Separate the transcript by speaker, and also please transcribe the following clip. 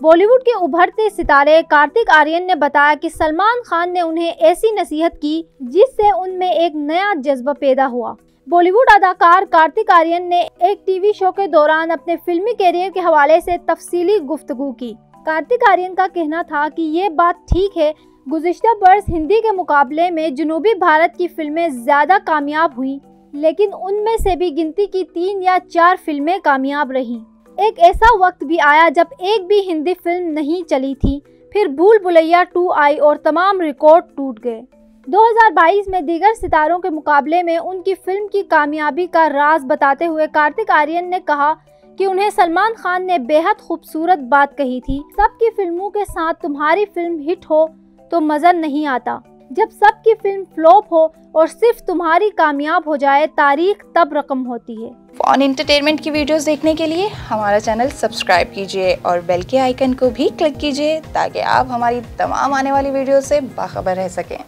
Speaker 1: बॉलीवुड के उभरते सितारे, कार्तिक आर्यन ने बताया कि सलमान खान ने उन्हें ऐसी नसीहत की जिससे उनमें एक नया जज्बा पैदा हुआ। बॉलीवुड अदाकार कार्तिक आर्यन ने एक टीवी शो के दौरान अपने फिल्मी कैरियर के हवाले से तफसीली गुफ्तगू की। कार्तिक आर्यन का कहना था कि ये बात ठीक है, गुजशत बरस हिंदी के मुकाबले में जनूबी भारत की फ़िल्में ज़्यादा कामयाब हुई, लेकिन उनमें से भी गिनती की तीन या चार फ़िल्में कामयाब रहीं। एक ऐसा वक्त भी आया जब एक भी हिंदी फ़िल्म नहीं चली थी। फिर भूल भुलैया टू आई और तमाम रिकॉर्ड टूट गए। 2022 में दीगर सितारों के मुकाबले में उनकी फ़िल्म की कामयाबी का राज बताते हुए कार्तिक आर्यन ने कहा कि उन्हें सलमान खान ने बेहद खूबसूरत बात कही थी, सबकी फ़िल्मों के साथ तुम्हारी फ़िल्म हिट हो तो मज़ा नहीं आता। जब सबकी फ़िल्म फ्लॉप हो और सिर्फ़ तुम्हारी कामयाब हो जाए, तारीख तब रकम होती है।
Speaker 2: फॉन एंटरटेनमेंट की वीडियोस देखने के लिए, हमारा चैनल सब्सक्राइब कीजिए और बेल के आइकन को भी क्लिक कीजिए, ताकि आप हमारी तमाम आने वाली वीडियो से बाखबर रह सकें।